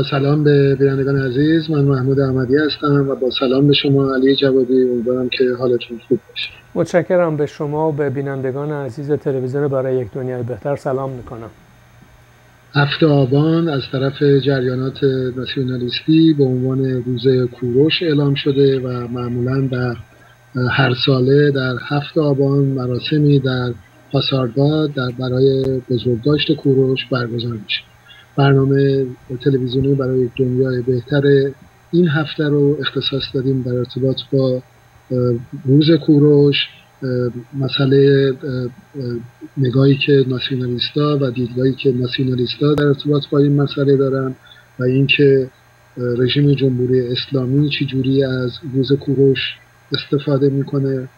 با سلام به بینندگان عزیز من محمود احمدی هستم و با سلام به شما علی جوادی. امیدوارم که حالتون خوب باشه. متشکرم به شما و به بینندگان عزیز تلویزیون برای یک دنیای بهتر سلام می‌کنم. هفته آبان از طرف جریانات ناسیونالیستی به عنوان روز کوروش اعلام شده و معمولا در هر ساله در هفته آبان مراسمی در پاسارگاد در برای بزرگداشت کوروش برگزار میشه. برنامه تلویزیونی برای یک دنیای بهتر. این هفته رو اختصاص دادیم در ارتباط با روز کوروش مسئله نگاهی که ناسیونالیستا و دیدگاهی که ناسیونالیستا در ارتباط با این مسئله دارن و اینکه رژیم جمهوری اسلامی چجوری از روز کوروش استفاده می‌کنه.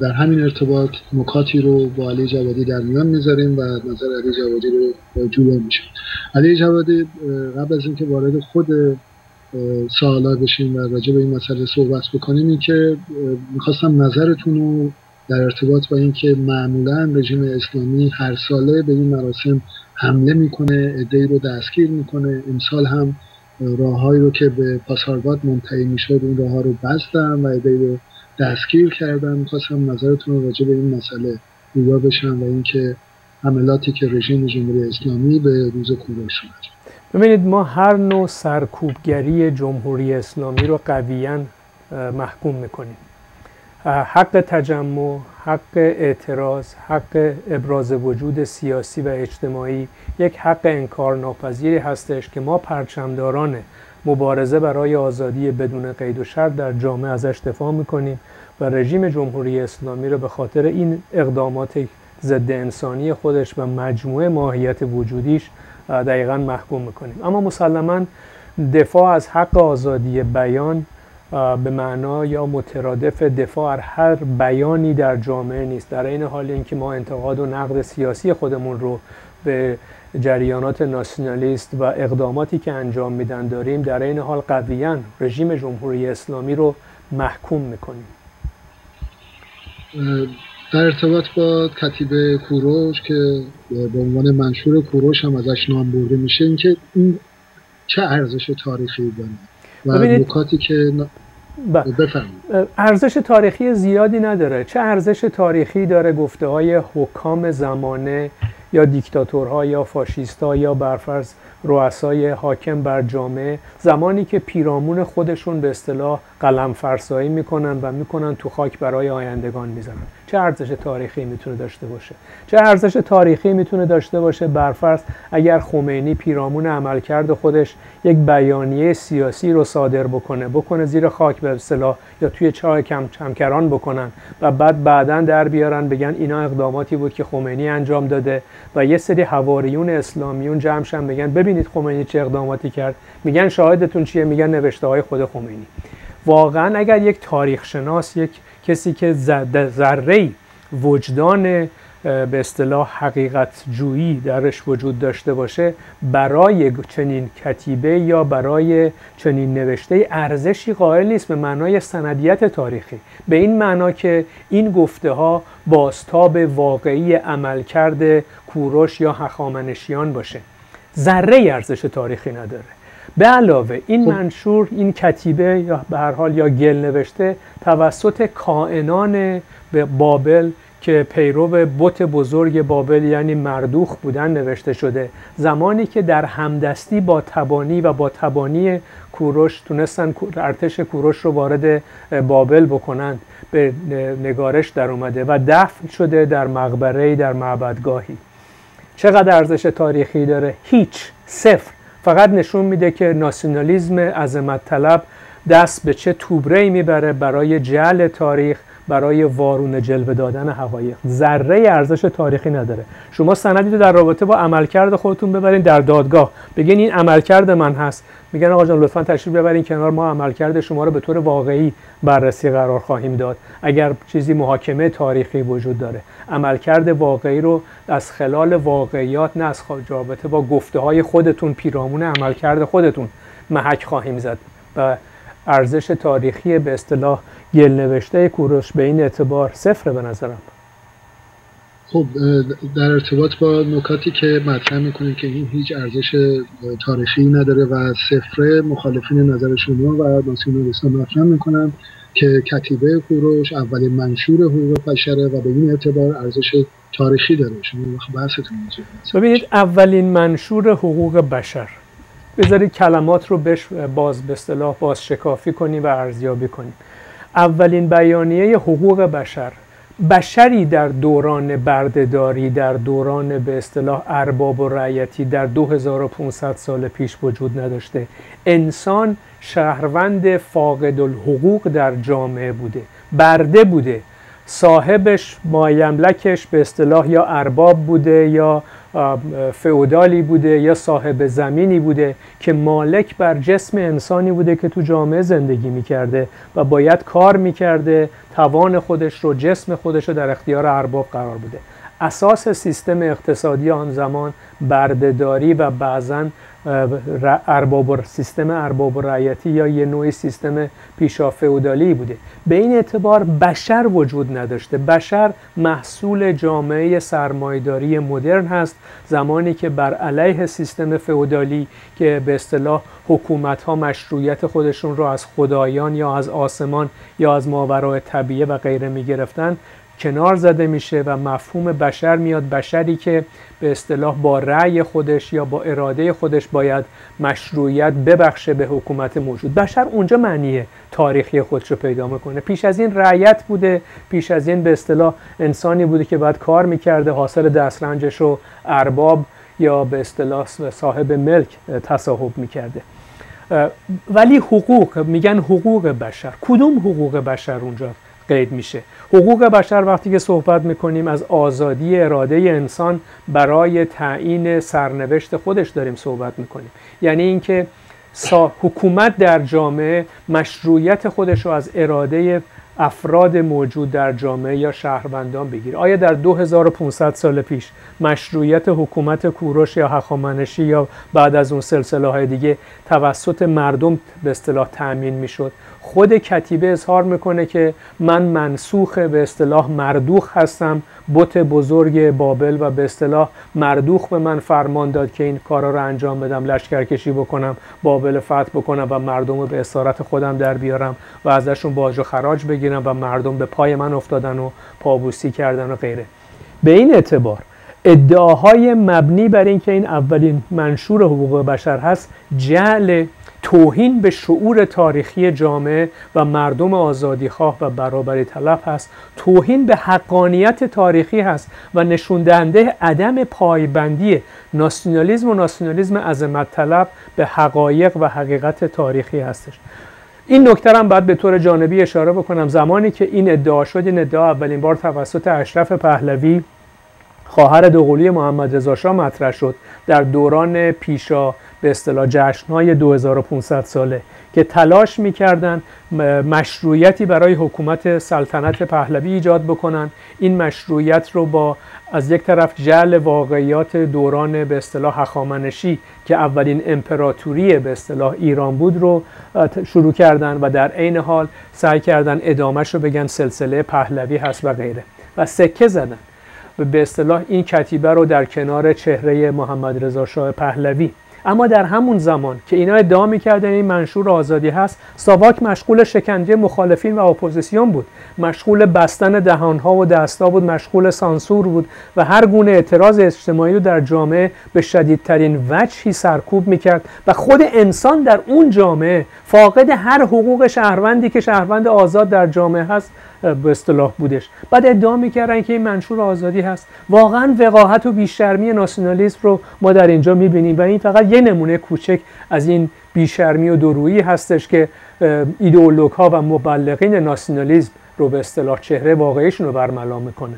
در همین ارتباط نکاتی رو با علی جوادی در میان می‌ذاریم و نظر علی جوادی رو جلو میشه علی جوادی قبل از اینکه وارد خود سوالا بشیم و راجع به این مسئله صحبت بکنیم این که می‌خواستم نظرتون رو در ارتباط با اینکه معمولا رژیم اسلامی هر ساله به این مراسم حمله می‌کنه ادهی رو دستگیر می‌کنه امسال هم راههایی رو که به پاسارگاد منتهی می‌شد اون راه ها رو بستن و ادهی رو دستگیر کردن می‌خواستم نظرتون راجع به این مسئله گویا بشم و اینکه حملاتی که رژیم جمهوری اسلامی به روز کوروش ببینید ما هر نوع سرکوبگری جمهوری اسلامی رو قویا محکوم می‌کنیم. حق تجمع، حق اعتراض، حق ابراز وجود سیاسی و اجتماعی یک حق انکار ناپذیری هستش که ما پرچمداران مبارزه برای آزادی بدون قید و شرط در جامعه ازش دفاع می‌کنیم و رژیم جمهوری اسلامی رو به خاطر این اقدامات ضد انسانی خودش و مجموعه ماهیت وجودیش دقیقا محکوم می‌کنیم. اما مسلما دفاع از حق آزادی بیان به معنا یا مترادف دفاع از هر بیانی در جامعه نیست. در این حال اینکه ما انتقاد و نقد سیاسی خودمون رو به جریانات ناسیونالیست و اقداماتی که انجام میدن داریم در این حال قویا رژیم جمهوری اسلامی رو محکوم می‌کنیم. در ارتباط با کتیبه کوروش که به عنوان منشور کوروش هم ازش نام برده میشه اینکه این چه ارزش تاریخی داره و نکاتی که ارزش تاریخی زیادی نداره. چه ارزش تاریخی داره گفته های حکام زمانه یا دیکتاتورها یا فاشیستها یا برفرض رؤسای حاکم بر جامعه زمانی که پیرامون خودشون به اصطلاح قلم فرسایی می‌کنن و می‌کنن تو خاک برای آیندگان می‌زنن. چه ارزش تاریخی می‌تونه داشته باشه؟ چه ارزش تاریخی می‌تونه داشته باشه؟ برفرض اگر خمینی پیرامون عملکرد خودش یک بیانیه سیاسی رو صادر بکنه بکنه زیر خاک به اصطلاح یا توی چاه کم چمکران بکنن و بعد بعدا در بیارن بگن اینا اقداماتی بود که خمینی انجام داده و یه سری حواریون اسلامیون جمعشن بگن ببینید خمینی چه اقداماتی کرد. میگن شاهدتون چیه؟ میگن نوشته های خود خمینی. واقعا اگر یک تاریخ شناس یک کسی که ذره وجدان به اصطلاح حقیقت جویی درش وجود داشته باشه برای چنین کتیبه یا برای چنین نوشته ارزشی قائل نیست به معنای سندیت تاریخی. به این معنا که این گفته ها باستاب واقعی عملکرد کوروش یا هخامنشیان باشه. ذره ارزش تاریخی نداره. به علاوه این خب. منشور این کتیبه یا به هر حال یا گل نوشته توسط کائنان بابل که پیرو بت بزرگ بابل یعنی مردوخ بودن نوشته شده. زمانی که در همدستی با تبانی و با تبانی کوروش تونستن ارتش کوروش رو وارد بابل بکنند. به نگارش در اومده و دفن شده در مقبره در معبدگاهی. چقدر ارزش تاریخی داره؟ هیچ صفر. فقط نشون میده که ناسیونالیزم عظمت طلب دست به چه توبره می‌بره برای جعل تاریخ برای وارون جلوه دادن حقایق ذره ارزش تاریخی نداره. شما سندی رو در رابطه با عملکرد خودتون ببرین در دادگاه. بگین این عملکرد من هست. میگن آقا جان لطفا تشریف ببرین کنار ما. عملکرد شما رو به طور واقعی بررسی قرار خواهیم داد. اگر چیزی محاکمه تاریخی وجود داره. عملکرد واقعی رو از خلال واقعیات نه از رابطه با گفته های خودتون پیرامون عملکرد خودتون محک خواهیم زد. و ارزش تاریخی به اصطلاح گل نوشته کوروش به این اعتبار صفر به نظرم. خب در ارتباط با نکاتی که مطرح می‌کنیم که این هیچ ارزش تاریخی نداره و صفر مخالفین نظر شما و ناسیونالیستان مطرح می‌کنن که کتیبه کوروش اولین منشور حقوق بشره و به این اعتبار ارزش تاریخی داره. شما بحثتون ببینید اولین منشور حقوق بشر. بذارید کلمات رو بش باز به اصطلاح باز شکافی کنیم و ارزیابی کنیم اولین بیانیه حقوق بشر. بشری در دوران بردهداری در دوران به اصطلاح ارباب و رعیتی در 2500 سال پیش وجود نداشته. انسان شهروند فاقد الحقوق در جامعه بوده برده بوده. صاحبش مایملکش به اصطلاح یا ارباب بوده یا فئودالی بوده یا صاحب زمینی بوده که مالک بر جسم انسانی بوده که تو جامعه زندگی می‌کرده و باید کار می‌کرده توان خودش رو جسم خودش رو در اختیار ارباب قرار بوده. اساس سیستم اقتصادی آن زمان بردهداری و بعضا ارباب سیستم ارباب رعیتی یا یه نوعی سیستم پیشا فئودالی بوده. به این اعتبار بشر وجود نداشته. بشر محصول جامعه سرمایداری مدرن هست. زمانی که بر علیه سیستم فئودالی که به اصطلاح حکومت ها مشروعیت خودشون رو از خدایان یا از آسمان یا از ماورای طبیعه و غیره می گرفتن کنار زده میشه و مفهوم بشر میاد. بشری که به اصطلاح با رأی خودش یا با اراده خودش باید مشروعیت ببخشه به حکومت موجود. بشر اونجا معنی تاریخی خودش رو پیدا می‌کنه. پیش از این رعیت بوده پیش از این به اصطلاح انسانی بوده که باید کار می‌کرده حاصل دسترنجش رو ارباب یا به اصطلاح صاحب ملک تصاحب می‌کرده. ولی حقوق میگن حقوق بشر. کدوم حقوق بشر اونجا؟ قید میشه. حقوق بشر وقتی که صحبت می‌کنیم از آزادی اراده انسان برای تعیین سرنوشت خودش داریم صحبت می‌کنیم. یعنی اینکه حکومت در جامعه مشروعیت خودش رو از اراده افراد موجود در جامعه یا شهروندان بگیر آیا در 2500 سال پیش مشروعیت حکومت کوروش یا هخامنشی یا بعد از اون سلسله های دیگه توسط مردم به اصطلاح تأمین می‌شد؟ خود کتیبه اظهار می‌کنه که من منسوخ به اصطلاح مردوخ هستم. بت بزرگ بابل و به اصطلاح مردوخ به من فرمان داد که این کارا رو انجام بدم لشکرکشی بکنم بابل فتح بکنم و مردم رو به اسارت خودم در بیارم و ازشون باج و خراج بگیرم و مردم به پای من افتادن و پابوسی کردن و غیره. به این اعتبار ادعاهای مبنی بر اینکه این اولین منشور حقوق بشر هست جعل توهین به شعور تاریخی جامعه و مردم آزادیخواه و برابری طلب هست. توهین به حقانیت تاریخی هست و نشون دهنده عدم پایبندی ناسیونالیسم و ناسیونالیسم عظمت طلب به حقایق و حقیقت تاریخی هستش. این نکته هم باید به طور جانبی اشاره بکنم. زمانی که این ادعا شد این ادعا اولین بار توسط اشرف پهلوی خواهر دوقلوی محمد رضا شاه مطرح شد. در دوران پیشا به اصطلاح جشنهای 2500 ساله که تلاش می‌کردن مشروعیتی برای حکومت سلطنت پهلوی ایجاد بکنن. این مشروعیت رو با از یک طرف جعل واقعیات دوران به اصطلاح هخامنشی که اولین امپراتوری به اصطلاح ایران بود رو شروع کردن و در عین حال سعی کردن ادامهش رو بگن سلسله پهلوی هست و غیره. و سکه زدن. به اصطلاح این کتیبه رو در کنار چهره محمد رضا شاه پهلوی اما در همون زمان که اینا ادعا می‌کردن این منشور آزادی هست ساواک مشغول شکنجه مخالفین و اپوزیسیون بود. مشغول بستن دهانها و دستا بود مشغول سانسور بود و هر گونه اعتراض اجتماعی رو در جامعه به شدیدترین وجهی سرکوب می‌کرد و خود انسان در اون جامعه فاقد هر حقوق شهروندی که شهروند آزاد در جامعه هست به اصطلاح بودش. بعد ادعا می‌کردن که این منشور آزادی هست. واقعا وقاحت و بیشرمی ناسیونالیسم رو ما در اینجا می‌بینیم و این فقط یه نمونه کوچک از این بیشرمی و درویی هستش که ایدئولوگ ها و مبلغین ناسیونالیسم رو به اصطلاح چهره واقعیشون رو برملا می‌کنه.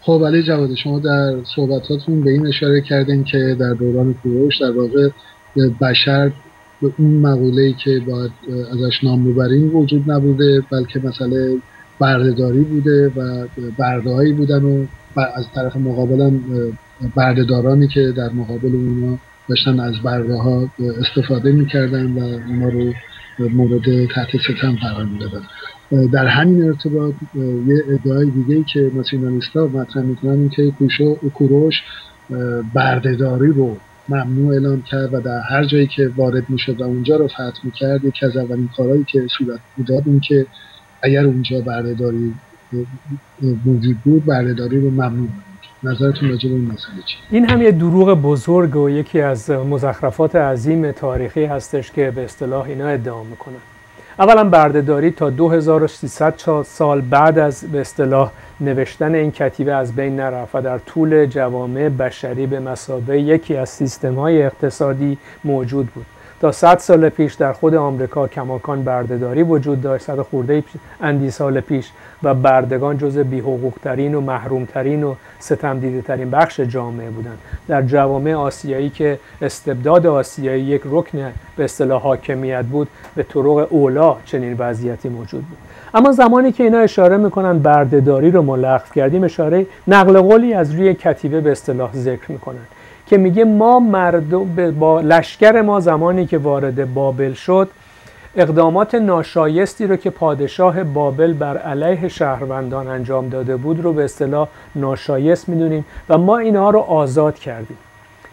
خب علی جواد شما در صحبتاتون به این اشاره کردین که در دوران کوروش در واقع بشر اون مقوله ای که باید ازش نام ببریم وجود نبوده بلکه مسئله بردهداری بوده و بردههایی بودن و از طرف مقابلم بردهدارانی که در مقابل اونا داشتن از برده ها استفاده می‌کردن و اونا رو مورد تحت ستم قرار می‌دادن. در همین ارتباط یه ادعای دیگه که ناسیونالیست ها مطرح می‌کنن این که کوروش بردهداری رو ممنوع اعلام کرد و در هر جایی که وارد می‌شد و اونجا رو فتح می‌کرد یکی از اولین کارهایی که صورت می‌داد این که اگر اونجا بردهداری موجود بود بردهداری رو ممنوع نظرتون راجع به این مسئله چی این هم یه دروغ بزرگ و یکی از مزخرفات عظیم تاریخی هستش که به اصطلاح اینا ادعا می‌کنن. اولا بردهداری تا 2300 سال بعد از به اصطلاح نوشتن این کتیبه از بین نرفت و در طول جوامع بشری به مسابه یکی از سیستم های اقتصادی موجود بود. تا 100 سال پیش در خود آمریکا کماکان بردهداری وجود داشت صد خورده اندی سال پیش و بردگان جز ترین و محرومترین و ستم ترین بخش جامعه بودند. در جوامع آسیایی که استبداد آسیایی یک رکن به اصطلاح حاکمیت بود به طرق اولا چنین وضعیتی موجود بود. اما زمانی که اینا اشاره می‌کنن بردهداری رو ما کردیم اشاره نقل قولی از روی کتیبه به اصطلاح ذکر می‌کنن. که میگه ما مردم با لشکر ما زمانی که وارد بابل شد اقدامات ناشایستی رو که پادشاه بابل بر علیه شهروندان انجام داده بود رو به اصطلاح ناشایست می‌دونیم و ما اینها رو آزاد کردیم.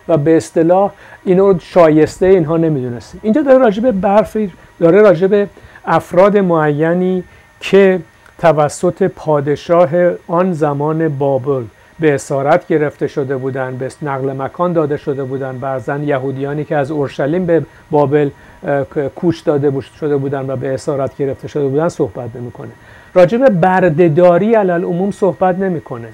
و به اصطلاح اینو شایسته اینها نمی‌دونستیم. اینجا داره راجب برفی داره راجب افراد معینی که توسط پادشاه آن زمان بابل به اسارت گرفته شده بودند به نقل مکان داده شده بودند بعضن یهودیانی که از اورشلیم به بابل کوچ داده شده بودند و به اسارت گرفته شده بودند صحبت نمی‌کنه. راجع به بردهداری علل عموم صحبت نمی‌کنه.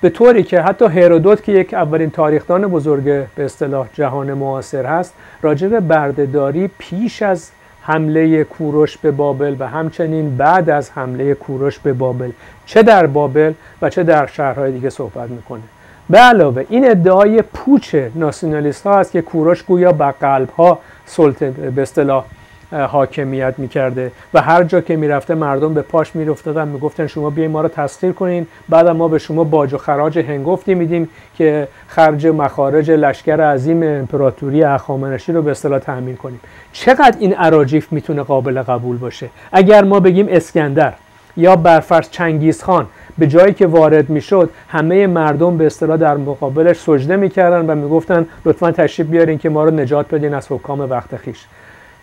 به طوری که حتی هرودوت که یک اولین تاریخدان بزرگ به اصطلاح جهان معاصر هست راجع به بردهداری پیش از حمله کوروش به بابل و همچنین بعد از حمله کوروش به بابل چه در بابل و چه در شهرهای دیگه صحبت می‌کنه. به علاوه این ادعای پوچ ناسیونالیست ها است که کوروش گویا به قلب ها سلطه به اصطلاح حاکمیت می‌کرده و هر جا که می‌رفته مردم به پاش میرفتادن می‌گفتن شما بیاین ما رو تسخیر کنین. بعد ما به شما باج و خراج هنگفتی میدیم که خرج مخارج لشکر عظیم امپراتوری اخامنشی رو به اصطلاح تامین کنیم. چقدر این اراجیف می‌تونه قابل قبول باشه؟ اگر ما بگیم اسکندر یا برفرض چنگیز خان به جایی که وارد می‌شد همه مردم به اصطلاح در مقابلش سجده می‌کردن و می‌گفتن لطفا تشریف بیارین که ما رو نجات بدین از حکام وقت خیش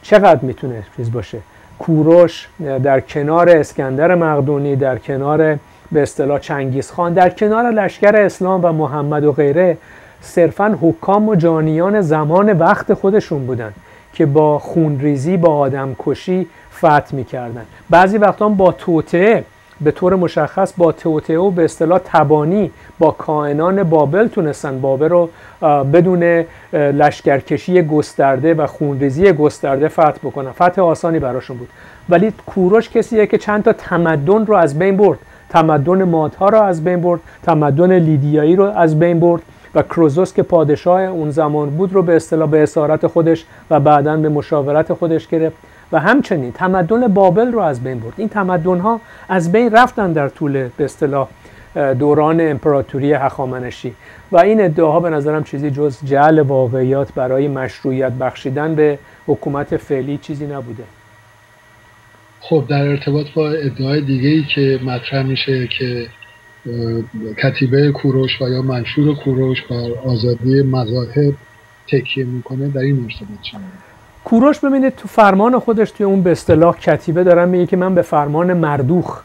چقدر می‌تونه چیز باشه؟ کوروش در کنار اسکندر مقدونی در کنار به اصطلاح چنگیز خان در کنار لشکر اسلام و محمد و غیره صرفا حکام و جانیان زمان وقت خودشون بودن که با خونریزی با آدم کشی فتح می‌کردن. بعضی وقتا با توطعه به طور مشخص با و به اصطلاح تبانی با کائنان بابل تونستن بابل رو بدون لشکرکشی گسترده و خونریزی گسترده فتح بکنن. فتح آسانی براشون بود. ولی کوروش کسیه که چند تا تمدن رو از بین برد. تمدن مادها رو از بین برد تمدن لیدیایی رو از بین برد و کروزوس که پادشاه اون زمان بود رو به اصطلاح به اسارت خودش و بعدا به مشاورت خودش گرفت. و همچنین تمدن بابل رو از بین برد. این تمدن ها از بین رفتن در طول به اصطلاح دوران امپراتوری هخامنشی. و این ادعاها به نظرم چیزی جز جعل واقعیات برای مشروعیت بخشیدن به حکومت فعلی چیزی نبوده. خب در ارتباط با ادعای دیگه ای که مطرح میشه که کتیبه کوروش و یا منشور کوروش بر آزادی مذاهب تکیه می‌کنه در این ارتباط چی کوروش ببینید تو فرمان خودش توی اون به اصطلاح کتیبه دارن میگه که من به فرمان مردوخ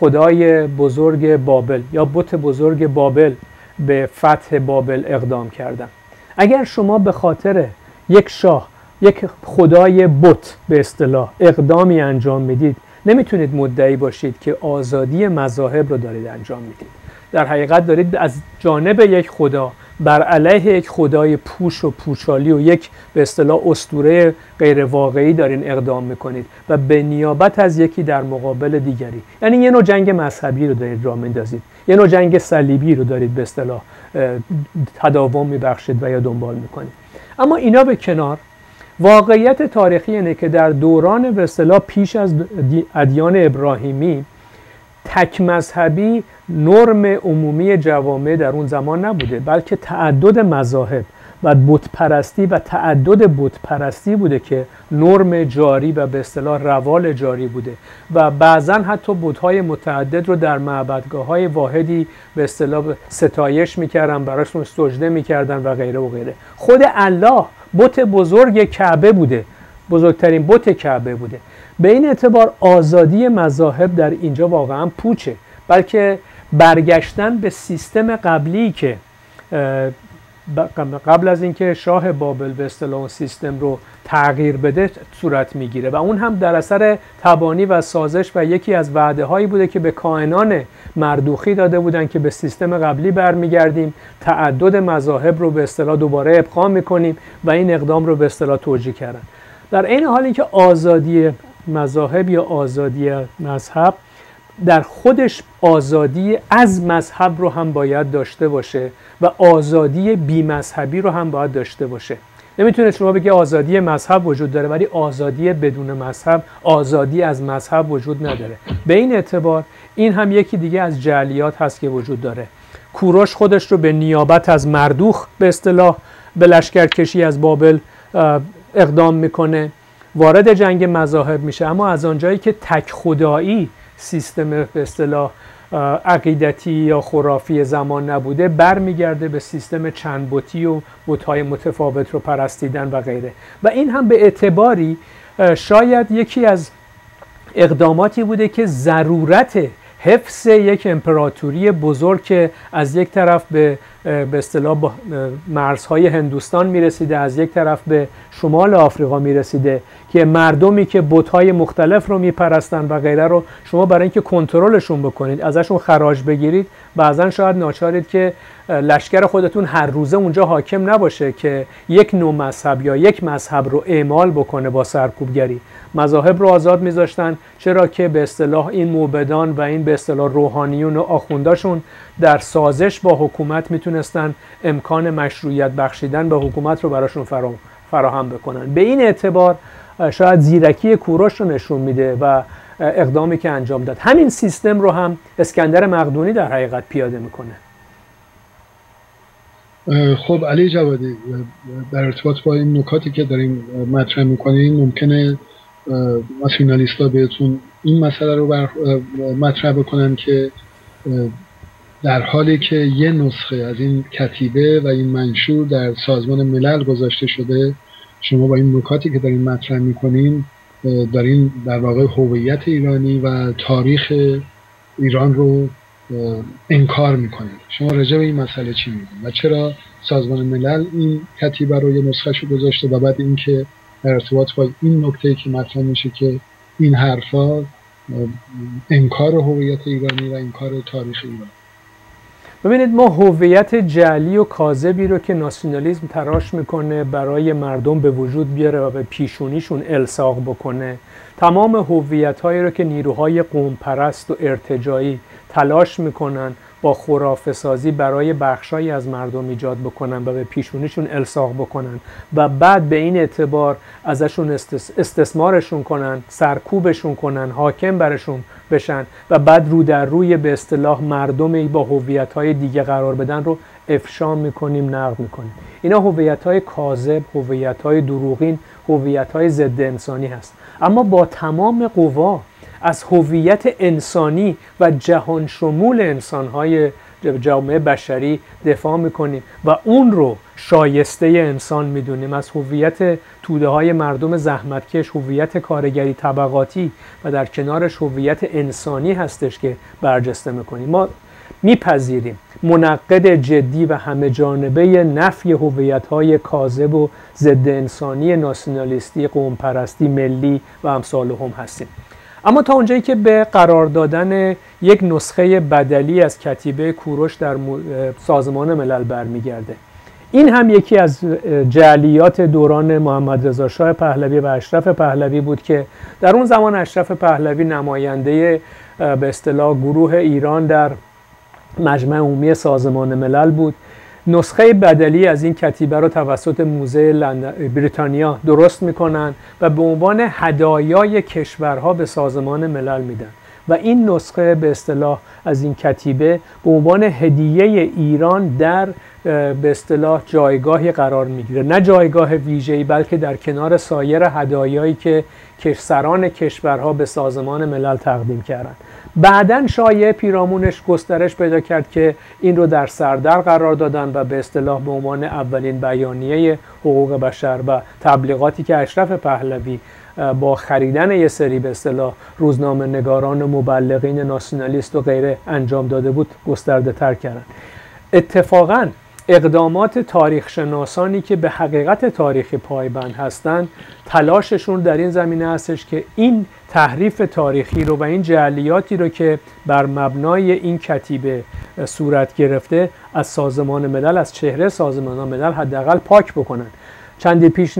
خدای بزرگ بابل یا بت بزرگ بابل به فتح بابل اقدام کردم. اگر شما به خاطر یک شاه یک خدای بت به اصطلاح اقدامی انجام می‌دید نمی‌تونید مدعی باشید که آزادی مذاهب رو دارید انجام می‌دید. در حقیقت دارید از جانب یک خدا بر علیه یک خدای پوش و پوچالی و یک به اصطلاح استوره غیر واقعی دارین اقدام می‌کنید و به نیابت از یکی در مقابل دیگری. یعنی یه نوع جنگ مذهبی رو دارید راه میندازید یه نوع جنگ صلیبی رو دارید به اصطلاح تداوم میبخشید و یا دنبال می‌کنید. اما اینا به کنار واقعیت تاریخی اینه که در دوران به اصطلاح پیش از ادیان ابراهیمی تک مذهبی نرم عمومی جوامع در اون زمان نبوده بلکه تعدد مذاهب و بت پرستی و تعدد بت پرستی بوده که نرم جاری و به اصطلاح روال جاری بوده و بعضا حتی بت های متعدد رو در معبدگاه های واحدی به اصطلاح ستایش می‌کردن براشون سجده می‌کردن و غیره و غیره. خود الله بت بزرگ کعبه بوده بزرگترین بت کعبه بوده. به این اعتبار آزادی مذاهب در اینجا واقعا پوچه بلکه برگشتن به سیستم قبلی که قبل از اینکه شاه بابل به اصطلاح سیستم رو تغییر بده صورت می‌گیره. و اون هم در اثر تبانی و سازش و یکی از وعده هایی بوده که به کائنان مردوخی داده بودن که به سیستم قبلی برمیگردیم. تعدد مذاهب رو به اصطلاح دوباره ابقا می‌کنیم و این اقدام رو به اصطلاح توجیه کردن. در این حال اینکه آزادی مذاهب یا آزادی مذهب در خودش آزادی از مذهب رو هم باید داشته باشه و آزادی بی مذهبی رو هم باید داشته باشه. نمی‌تونه شما بگه آزادی مذهب وجود داره ولی آزادی بدون مذهب آزادی از مذهب وجود نداره. به این اعتبار این هم یکی دیگه از جعلیات هست که وجود داره. کوروش خودش رو به نیابت از مردوخ به اصطلاح به لشکرکشی از بابل اقدام می‌کنه. وارد جنگ مذاهب میشه. اما از آنجایی که تک خدایی سیستم به اصطلاح عقیدتی یا خرافی زمان نبوده برمیگرده به سیستم چند بوتی و بوتهای متفاوت رو پرستیدن و غیره. و این هم به اعتباری شاید یکی از اقداماتی بوده که ضرورت حفظ یک امپراتوری بزرگ که از یک طرف به به اصطلاح مرزهای هندوستان می‌رسیده از یک طرف به شمال آفریقا می‌رسیده که مردمی که بتهای مختلف رو میپرستن و غیره رو شما برای اینکه کنترلشون بکنید ازشون خراج بگیرید بعضا شاید ناچارید که لشکر خودتون هر روزه اونجا حاکم نباشه که یک نوع مذهب یا یک مذهب رو اعمال بکنه با سرکوبگری. مذاهب رو آزاد میذاشتن چرا که به اصطلاح این موبدان و این به اصطلاح روحانیون و آخونداشون در سازش با حکومت می‌تونستن امکان مشروعیت بخشیدن به حکومت رو براشون فراهم بکنن. به این اعتبار شاید زیرکی کوروش رو نشون میده و اقدامی که انجام داد. همین سیستم رو هم اسکندر مقدونی در حقیقت پیاده می‌کنه. خب علی جوادی در ارتباط با این نکاتی که داریم مطرح می‌کنیم ممکنه ناسیونالیست ها بهتون این مسئله رو مطرح بکنن که در حالی که یه نسخه از این کتیبه و این منشور در سازمان ملل گذاشته شده شما با این نکاتی که دارین مطرح می‌کنین دارین در واقع هویت ایرانی و تاریخ ایران رو انکار می‌کنید. شما رجع به این مسئله چی میگید و چرا سازمان ملل این کتیبه رو یه نسخه گذاشته و بعد اینکه در ارتباط با این نکته که مطرح میشه که این حرفا انکار هویت ایرانی و انکار تاریخ ایران. ببینید ما هویت جعلی و کاذبی رو که ناسیونالیسم تراش می‌کنه برای مردم به وجود بیاره و به پیشونیشون الساق بکنه. تمام هویت هایی رو که نیروهای قوم پرست و ارتجایی تلاش می‌کنن با خرافه سازی برای بخشایی از مردم ایجاد بکنن و به پیشونیشون الساق بکنن و بعد به این اعتبار ازشون استثمارشون کنن سرکوبشون کنن حاکم برشون بشن و بعد رو در روی به اصطلاح مردمی با هویت های دیگه قرار بدن رو افشا می‌کنیم نقد می‌کنیم. اینا هویت های کاذب هویت های دروغین هویت های ضد انسانی هست. اما با تمام قوا از هویت انسانی و جهان شمول انسانهای جامعه بشری دفاع می‌کنیم و اون رو شایسته انسان می‌دونیم. از هویت توده های مردم زحمتکش هویت کارگری طبقاتی و در کنارش هویت انسانی هستش که برجسته می‌کنیم. ما میپذیریم منقد جدی و همه جانبه نفی هویت های کاذب و ضد انسانی ناسیونالیستی قوم پرستی ملی و امثال هم هستیم. اما تا اونجایی که به قرار دادن یک نسخه بدلی از کتیبه کوروش در سازمان ملل برمیگرده. این هم یکی از جعلیات دوران محمد رضا شاه پهلوی و اشرف پهلوی بود که در اون زمان اشرف پهلوی نماینده به اصطلاح گروه ایران در مجمع عمومی سازمان ملل بود. نسخه بدلی از این کتیبه رو توسط موزه بریتانیا درست می‌کنن و به عنوان هدایای کشورها به سازمان ملل میدن. و این نسخه به اصطلاح از این کتیبه به عنوان هدیه ایران در به اصطلاح جایگاهی قرار می‌گیره. نه جایگاه ویژه‌ای بلکه در کنار سایر هدایایی که کشوران کشورها به سازمان ملل تقدیم کردند بعدا شایعه پیرامونش گسترش پیدا کرد که این رو در سردر قرار دادن و به اصطلاح به عنوان اولین بیانیه حقوق بشر و تبلیغاتی که اشرف پهلوی با خریدن یه سری به اصطلاح روزنامه نگاران و مبلغین ناسیونالیست و غیره انجام داده بود گسترده تر کردن. اتفاقا اقدامات تاریخ شناسانی که به حقیقت تاریخی پایبند هستند تلاششون در این زمینه هستش که این تحریف تاریخی رو و این جعلیاتی رو که بر مبنای این کتیبه صورت گرفته از سازمان ملل از چهره سازمان ملل حداقل پاک بکنن. چندی پیش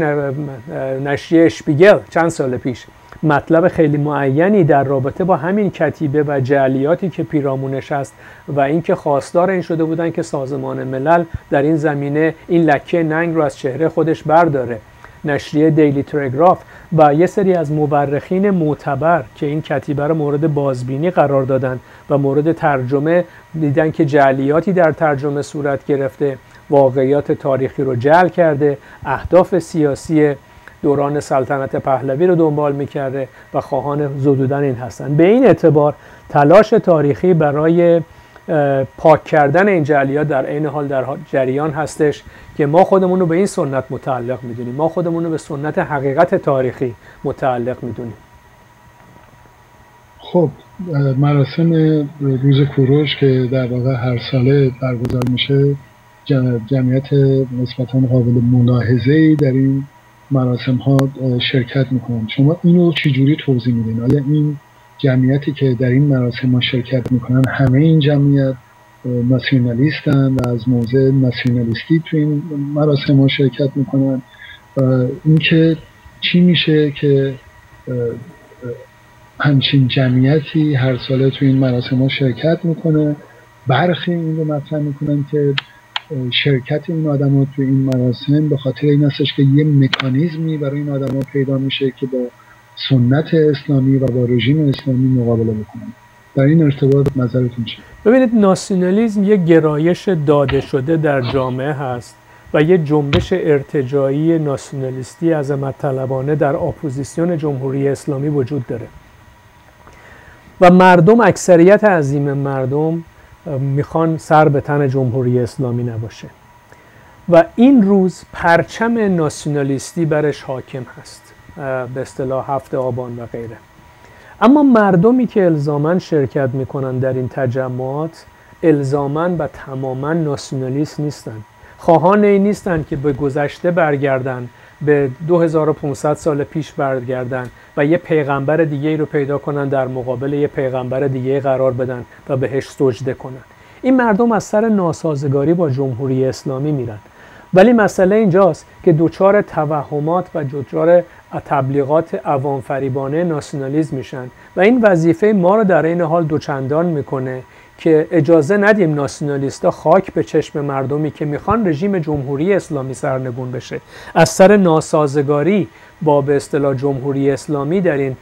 نشریه اشپیگل چند سال پیش مطلب خیلی معینی در رابطه با همین کتیبه و جعلیاتی که پیرامونش است و اینکه خواستار این شده بودن که سازمان ملل در این زمینه این لکه ننگ رو از چهره خودش برداره. نشریه دیلی تلگراف و یه سری از مورخین معتبر که این کتیبه رو مورد بازبینی قرار دادن و مورد ترجمه دیدن که جعلیاتی در ترجمه صورت گرفته واقعیات تاریخی رو جل کرده اهداف سیاسی دوران سلطنت پهلوی رو دنبال می‌کرده و خواهان زدودن این هستند به این اعتبار تلاش تاریخی برای پاک کردن این جلیات در عین حال در جریان هستش که ما خودمون رو به این سنت متعلق می‌دونیم. ما خودمون رو به سنت حقیقت تاریخی متعلق می‌دونیم. خب مراسم روز کوروش که در واقع هر ساله برگزار میشه جمعیت نسبتا قابل ملاحظه در این مراسم ها شرکت می‌کنن. شما اینو چجوری توضیح میدین؟ آیا این جمعیتی که در این مراسم ها شرکت می‌کنن همه این جمعیت ناسیونالیستن و از موضع ناسیونالیستی تو این مراسم ها شرکت می‌کنن؟ اینکه چی میشه که همچین جمعیتی هر ساله تو این مراسم ها شرکت می‌کنه. برخی این رو مطرح می‌کنن که شرکت این آدم تو این مراسم به خاطر این هستش که یه مکانیزمی برای این آدم پیدا میشه که با سنت اسلامی و با رژیم اسلامی مقابله بکنن در این ارتباط نظرتون چیه ببینید ناسیونالیزم یه گرایش داده شده در جامعه هست و یه جنبش ارتجاعی ناسیونالیستی عظمت طلبانه در اپوزیسیون جمهوری اسلامی وجود داره. و مردم اکثریت عظیم مردم می‌خوان سر به تن جمهوری اسلامی نباشه. و این روز پرچم ناسیونالیستی برش حاکم هست به اصطلاح هفته آبان و غیره. اما مردمی که الزامن شرکت می‌کنن در این تجمعات الزامن و تماما ناسیونالیست نیستن. خواهان این نیستن که به گذشته برگردن به 2500 سال پیش برگردن و یه پیغمبر دیگه رو پیدا کنن در مقابل یه پیغمبر دیگه قرار بدن و بهش سجده کنن. این مردم از سر ناسازگاری با جمهوری اسلامی میرن. ولی مسئله اینجاست که دوچار توهمات و دوچار تبلیغات عوام فریبانه ناسیونالیزم میشن و این وظیفه ما رو در این حال دوچندان می‌کنه که اجازه ندیم ناسیونالیستا خاک به چشم مردمی که می‌خوان رژیم جمهوری اسلامی سرنگون بشه. از سر ناسازگاری با به اصطلاح جمهوری اسلامی در این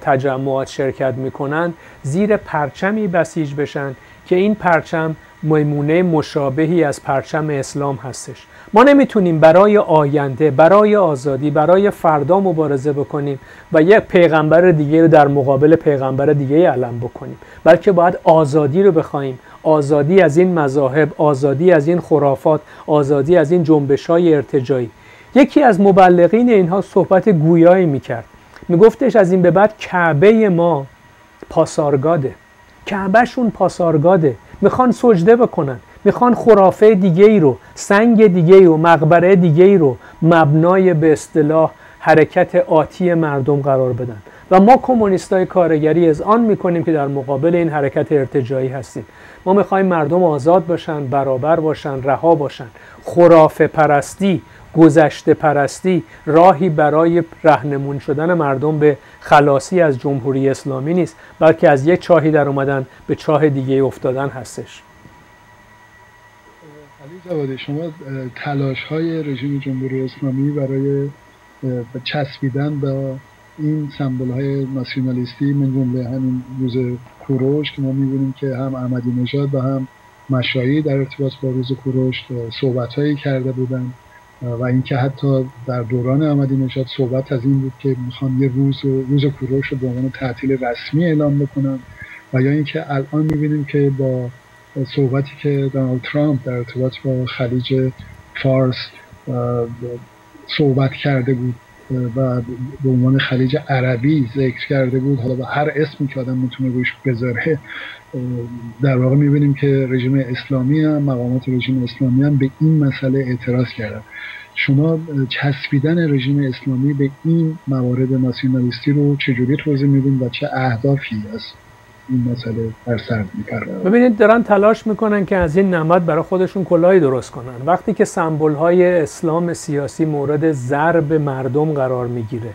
تجمعات شرکت می‌کنن زیر پرچمی بسیج بشن که این پرچم میمونه مشابهی از پرچم اسلام هستش. ما نمی‌تونیم برای آینده برای آزادی برای فردا مبارزه بکنیم و یک پیغمبر دیگه رو در مقابل پیغمبر دیگه علم بکنیم. بلکه باید آزادی رو بخوایم. آزادی از این مذاهب آزادی از این خرافات آزادی از این جنبش های ارتجایی. یکی از مبلغین اینها صحبت گویایی می‌کرد. میگفتش از این به بعد کعبه ما پاسارگاده. کعبهشون پاسارگاده. می‌خوان سجده بکنن. می‌خوان خرافه دیگه ای رو سنگ دیگه ای و مقبره دیگه ای رو مبنای به اصطلاح حرکت آتی مردم قرار بدن. و ما کمونیستای کارگری از آن می‌کنیم که در مقابل این حرکت ارتجایی هستیم. ما می‌خوایم مردم آزاد باشن برابر باشن رها باشن. خرافه پرستی گذشته پرستی راهی برای رهنمون شدن مردم به خلاصی از جمهوری اسلامی نیست بلکه از یک چاهی در اومدن به چاه دیگه افتادن هستش. علی شما تلاش های رژیم جمهوری اسلامی برای چسبیدن به این سمبل های ناسیونالیستی من جمله همین روز کوروش که ما می‌بینیم که هم احمدی نژاد و هم مشایی در ارتباط با روز کوروش صحبت هایی کرده بودن و اینکه حتی در دوران احمدی نژاد صحبت از این بود که می‌خوان یه روز روز کوروش رو به عنوان تعطیل رسمی اعلام بکنن. و یا اینکه الان می‌بینیم که با صحبتی که دونالد ترامپ در ارتباط با خلیج فارس صحبت کرده بود و به عنوان خلیج عربی ذکر کرده بود. حالا به هر اسمی که آدم می‌تونه روش بذاره در واقع می‌بینیم که رژیم اسلامی هم مقامات رژیم اسلامی هم به این مسئله اعتراض کردن. شما چسبیدن رژیم اسلامی به این موارد ناسیونالیستی رو چجوری توضیح میدین و چه اهدافی است این مسئله در سر ببینید دارن تلاش می‌کنن که از این نمد برای خودشون کلاهی درست کنن. وقتی که سمبل های اسلام سیاسی مورد ضرب مردم قرار می‌گیره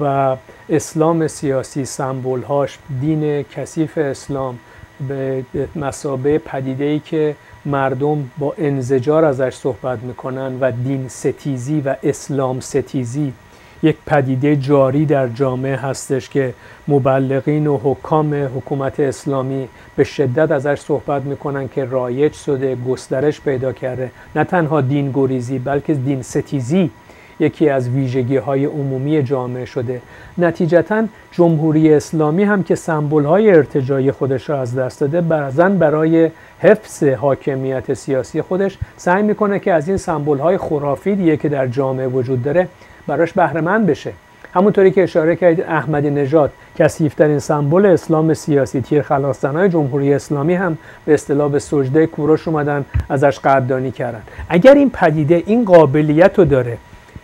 و اسلام سیاسی سمبل هاش دین کثیف اسلام به مسابه پدیده ای که مردم با انزجار ازش صحبت می‌کنن و دین ستیزی و اسلام ستیزی یک پدیده جاری در جامعه هستش که مبلغین و حکام حکومت اسلامی به شدت ازش صحبت می‌کنن که رایج شده گسترش پیدا کرده. نه تنها دین گریزی بلکه دین ستیزی یکی از ویژگی های عمومی جامعه شده. نتیجتا جمهوری اسلامی هم که سمبل های ارتجایی خودش را از دست داده برزن برای حفظ حاکمیت سیاسی خودش سعی می‌کنه که از این سمبل های خرافی که در جامعه وجود داره براش بهرهمند بشه. همونطوری که اشاره کردید احمدی نژاد کثیفترین سمبل اسلام سیاسی تیر خلاصتنهای جمهوری اسلامی هم به اصطلاح به سجده کوروش اومدن ازش قدردانی کردن. اگر این پدیده این قابلیت رو داره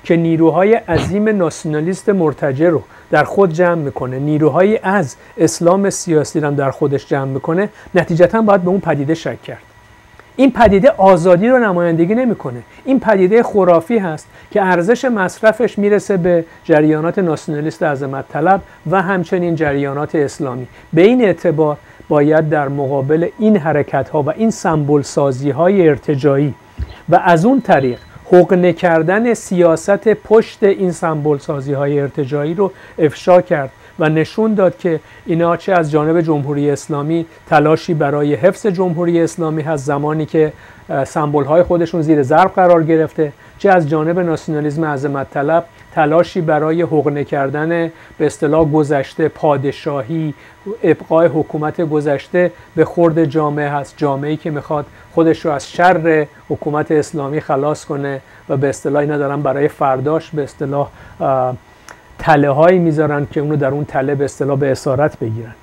که نیروهای عظیم ناسیونالیست مرتجع رو در خود جمع می‌کنه نیروهای از اسلام سیاسی رو در خودش جمع می‌کنه نتیجتا باید به اون پدیده شک کرد. این پدیده آزادی رو نمایندگی نمی‌کنه. این پدیده خرافی هست که ارزش مصرفش می‌رسه به جریانات ناسیونالیست عظمت طلب و همچنین جریانات اسلامی. به این اعتبار باید در مقابل این حرکت ها و این سمبل سازی های ارتجایی و از اون طریق حقنه کردن سیاست پشت این سمبل سازی های ارتجایی رو افشا کرد و نشون داد که اینا چه از جانب جمهوری اسلامی تلاشی برای حفظ جمهوری اسلامی هست زمانی که سمبل های خودشون زیر ضرب قرار گرفته چه از جانب ناسیونالیسم عظمت طلب تلاشی برای حقنه کردن به اصطلاح گذشته پادشاهی ابقای حکومت گذشته به خورد جامعه هست جامعه‌ای که می‌خواد خودش رو از شر حکومت اسلامی خلاص کنه و به اصطلاح ندارن برای فرداش به اصطلاح تله هایی می‌ذارن که اونو در اون تله به اصطلاح به اسارت بگیرن.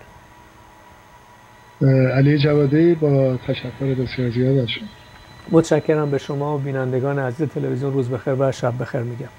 علی جوادی با تشکر بسیار زیاد از شما. متشکرم به شما و بینندگان عزیز تلویزیون روز بخیر و شب بخیر میگم.